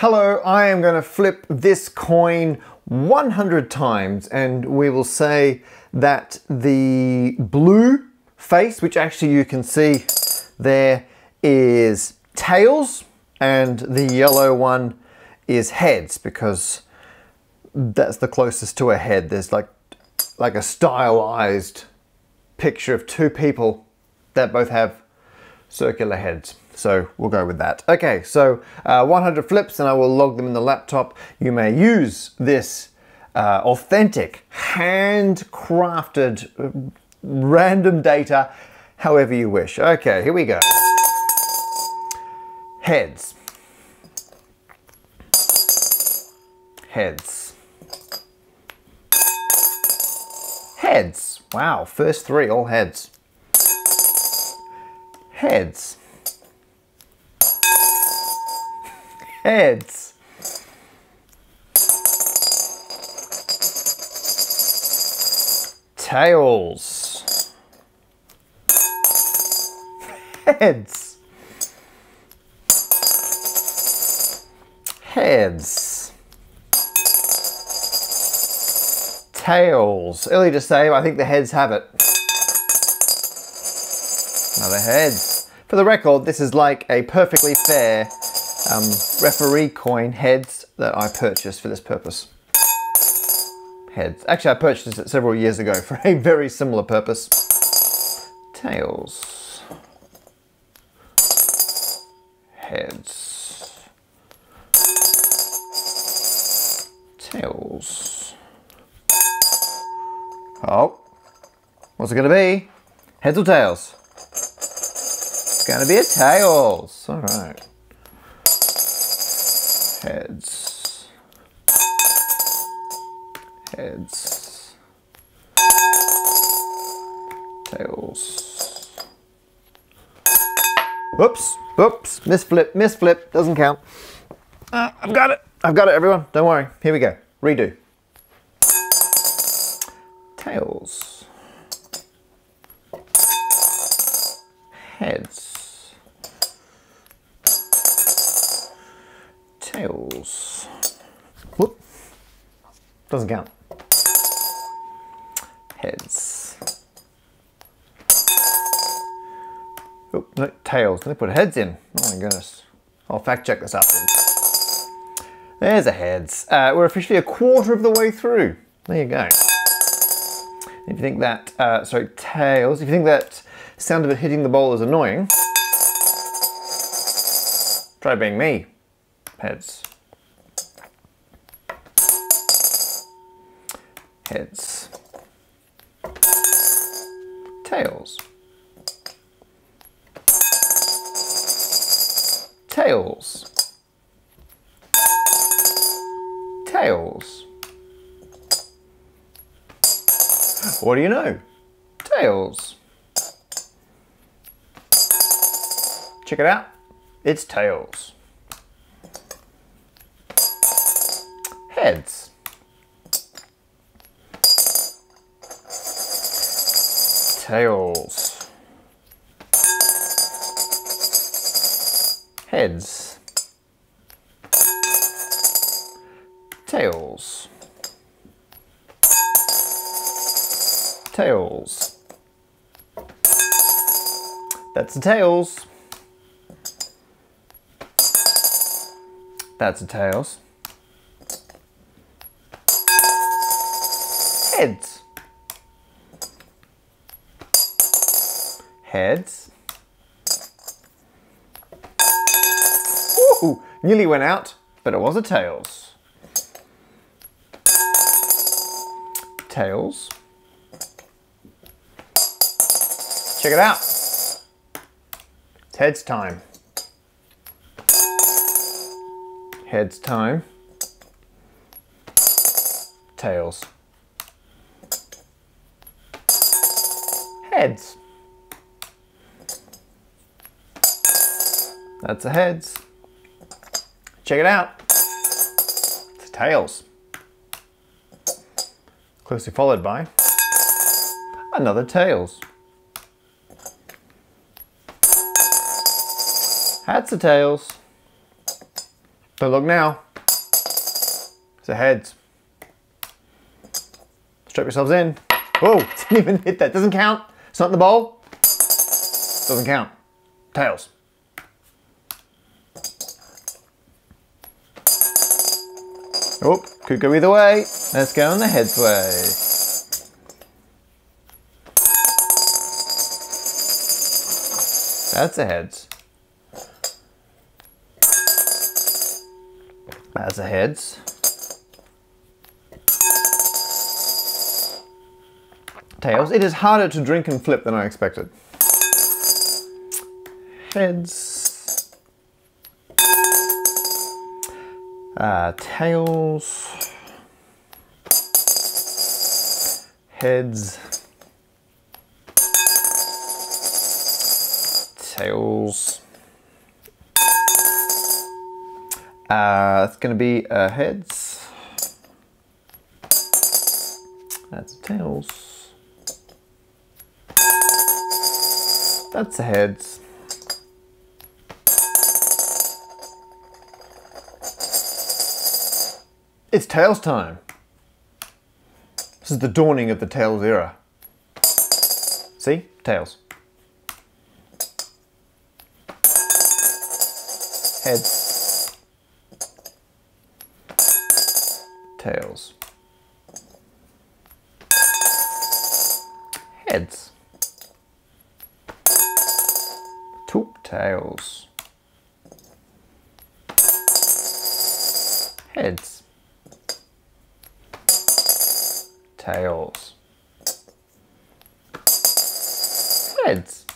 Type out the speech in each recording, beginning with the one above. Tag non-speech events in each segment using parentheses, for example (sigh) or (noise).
Hello, I am going to flip this coin 100 times and we will say that the blue face, which actually you can see there is tails and the yellow one is heads because that's the closest to a head. There's like, like a stylized picture of two people that both have circular heads. So we'll go with that. Okay, so uh, 100 flips and I will log them in the laptop. You may use this uh, authentic, handcrafted, uh, random data however you wish. Okay, here we go. Heads. Heads. Heads. Wow, first three, all heads. Heads. Heads. Tails. Heads. Heads. Tails. Early to say, I think the heads have it. Another heads. For the record, this is like a perfectly fair um, referee coin heads that I purchased for this purpose. Heads. Actually, I purchased it several years ago for a very similar purpose. Tails. Heads. Tails. Oh. What's it going to be? Heads or tails? It's going to be a tails. All right. Heads. Heads. Tails. Whoops, whoops, misflip, misflip, doesn't count. Uh, I've got it, I've got it everyone, don't worry. Here we go, redo. Tails. Heads. Tails. Whoop. Doesn't count. Heads. Oh, no, tails. They put heads in. Oh my goodness. I'll fact check this afterwards. There's a heads. Uh, we're officially a quarter of the way through. There you go. If you think that, uh, sorry, tails, if you think that sound of it hitting the bowl is annoying, try being me. Heads. Heads. Tails. Tails. Tails. What do you know? Tails. Check it out. It's tails. Heads. Tails. Heads. Tails. Tails. That's the tails. That's the tails. Heads. Heads. Ooh, nearly went out, but it was a tails. Tails. Check it out. It's heads time. Heads time. Tails. Heads. That's the heads. Check it out. It's tails. Closely followed by another tails. That's the tails. Don't look now. It's a heads. Strap yourselves in. Whoa, (laughs) didn't even hit that. Doesn't count. In the bowl. Doesn't count. Tails. Oh, could go either way. Let's go on the heads way. That's a heads. That's a heads. Tails. It is harder to drink and flip than I expected. Heads. Uh, tails. Heads. Tails. Uh, it's going to be uh, heads. That's tails. That's the heads. It's tails time. This is the dawning of the tails era. See? Tails. Heads. Tails. Heads. Tails. Heads. Tails. Heads.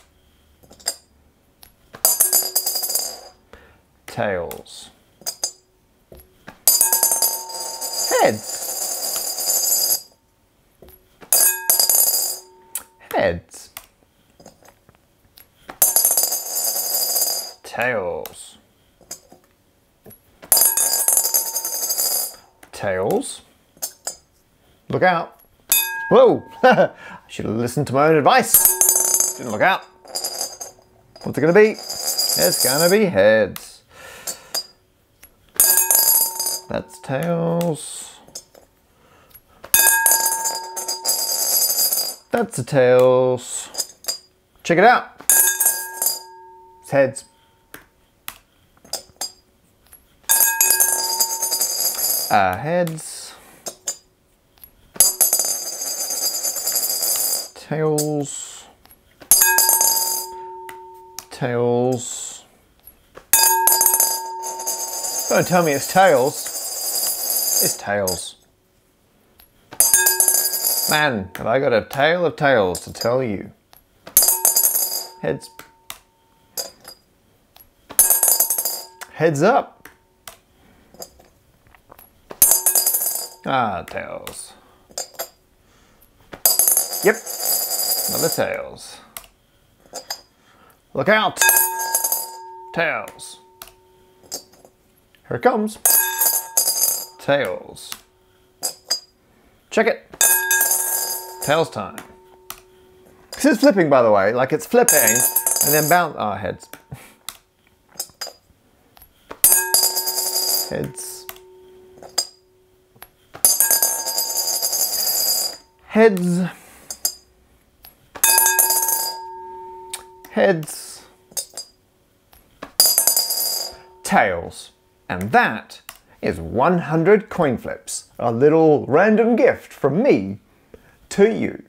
Tails. Heads. Heads. Tails. Tails. Look out. Whoa! (laughs) I should have listened to my own advice. Didn't look out. What's it gonna be? It's gonna be heads. That's tails. That's the tails. Check it out. It's heads. Uh, heads. Tails. Tails. Don't tell me it's tails. It's tails. Man, have I got a tale of tales to tell you. Heads. Heads up. Ah, tails. Yep, another tails. Look out! Tails. Here it comes. Tails. Check it. Tails time. This is flipping, by the way. Like it's flipping and then bounce. Oh, heads. (laughs) Heads. Heads. Heads. Tails. And that is 100 coin flips. A little random gift from me to you.